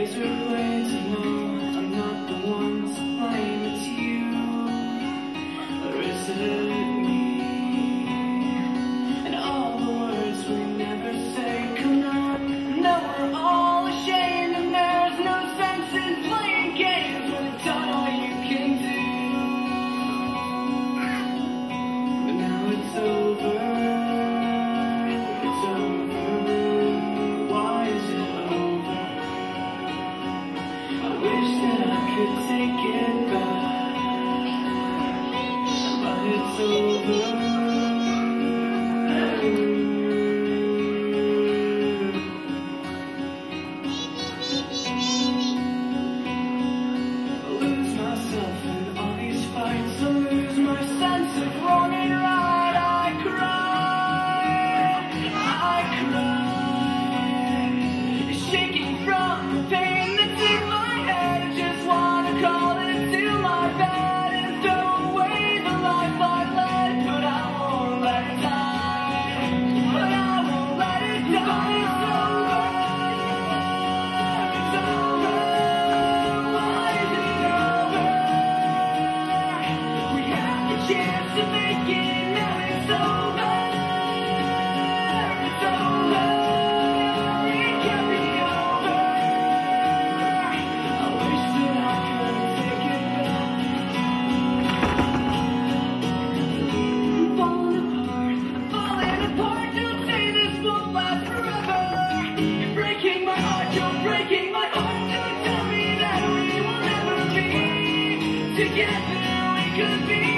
razor really. Together. We could be.